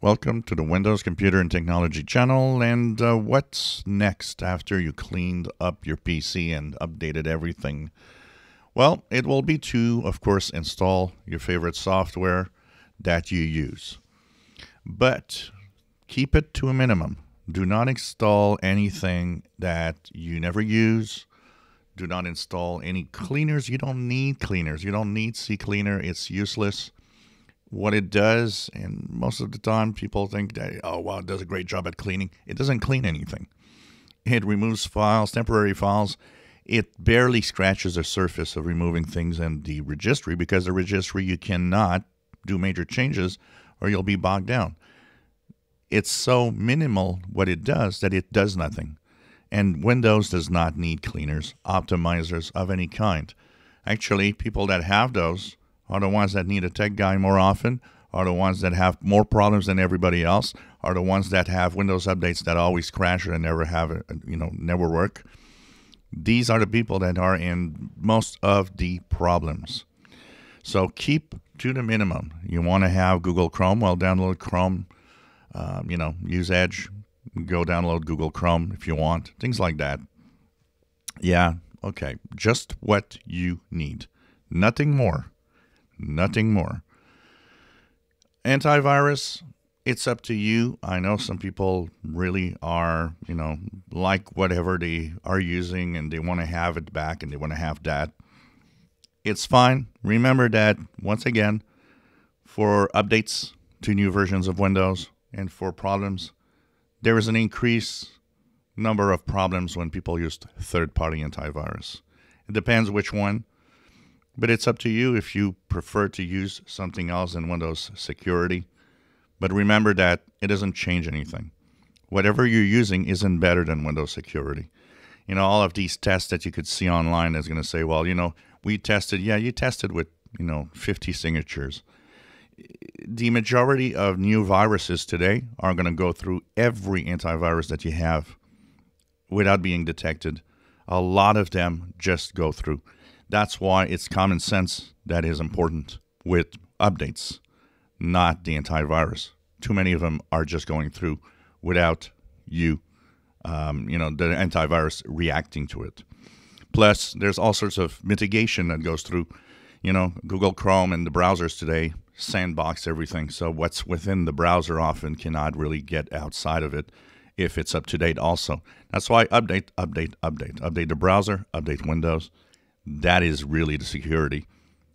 Welcome to the Windows Computer and Technology channel. And uh, what's next after you cleaned up your PC and updated everything? Well, it will be to, of course, install your favorite software that you use. But keep it to a minimum. Do not install anything that you never use. Do not install any cleaners. You don't need cleaners. You don't need CCleaner. It's useless what it does, and most of the time people think that, oh, wow, it does a great job at cleaning. It doesn't clean anything. It removes files, temporary files. It barely scratches the surface of removing things in the registry because the registry you cannot do major changes or you'll be bogged down. It's so minimal what it does that it does nothing. And Windows does not need cleaners, optimizers of any kind. Actually, people that have those are the ones that need a tech guy more often, are the ones that have more problems than everybody else, are the ones that have Windows updates that always crash and never have, you know, never work. These are the people that are in most of the problems. So keep to the minimum. You want to have Google Chrome? Well, download Chrome. Um, you know, use Edge. Go download Google Chrome if you want. Things like that. Yeah, okay. Just what you need. Nothing more nothing more. Antivirus, it's up to you. I know some people really are, you know, like whatever they are using and they want to have it back and they want to have that. It's fine. Remember that, once again, for updates to new versions of Windows and for problems, there is an increase number of problems when people use third party antivirus. It depends which one. But it's up to you if you prefer to use something else in Windows security. But remember that it doesn't change anything. Whatever you're using isn't better than Windows security. You know, all of these tests that you could see online is going to say, well, you know, we tested, yeah, you tested with, you know, 50 signatures. The majority of new viruses today are going to go through every antivirus that you have without being detected. A lot of them just go through. That's why it's common sense that is important with updates, not the antivirus. Too many of them are just going through without you, um, you know, the antivirus reacting to it. Plus, there's all sorts of mitigation that goes through. You know, Google Chrome and the browsers today sandbox everything. So what's within the browser often cannot really get outside of it if it's up to date also. That's why update, update, update. Update the browser, update Windows, that is really the security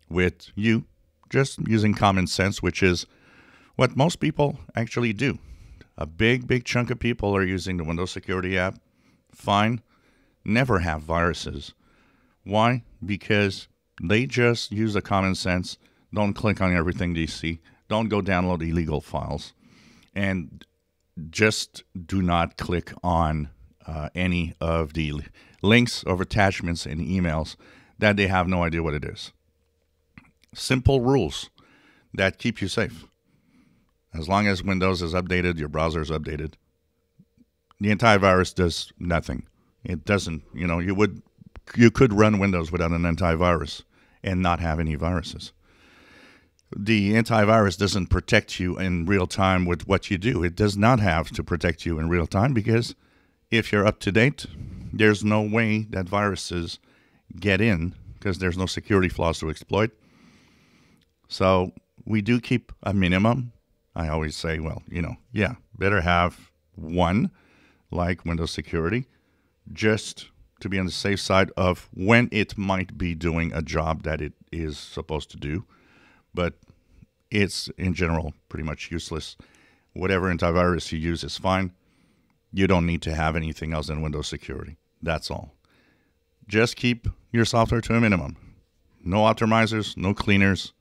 with you just using common sense, which is what most people actually do. A big, big chunk of people are using the Windows Security app. Fine. Never have viruses. Why? Because they just use the common sense. Don't click on everything they see. Don't go download illegal files. And just do not click on uh, any of the links or attachments in emails that they have no idea what it is. Simple rules that keep you safe. As long as Windows is updated, your browser is updated, the antivirus does nothing. It doesn't, you know, you would you could run Windows without an antivirus and not have any viruses. The antivirus doesn't protect you in real time with what you do. It does not have to protect you in real time because if you're up to date, there's no way that viruses get in because there's no security flaws to exploit. So we do keep a minimum. I always say, well, you know, yeah, better have one like Windows Security just to be on the safe side of when it might be doing a job that it is supposed to do. But it's in general pretty much useless. Whatever antivirus you use is fine. You don't need to have anything else than Windows Security. That's all. Just keep your software to a minimum. No optimizers, no cleaners,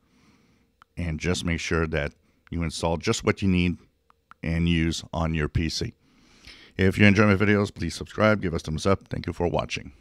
and just make sure that you install just what you need and use on your PC. If you enjoy my videos, please subscribe, give us thumbs up. Thank you for watching.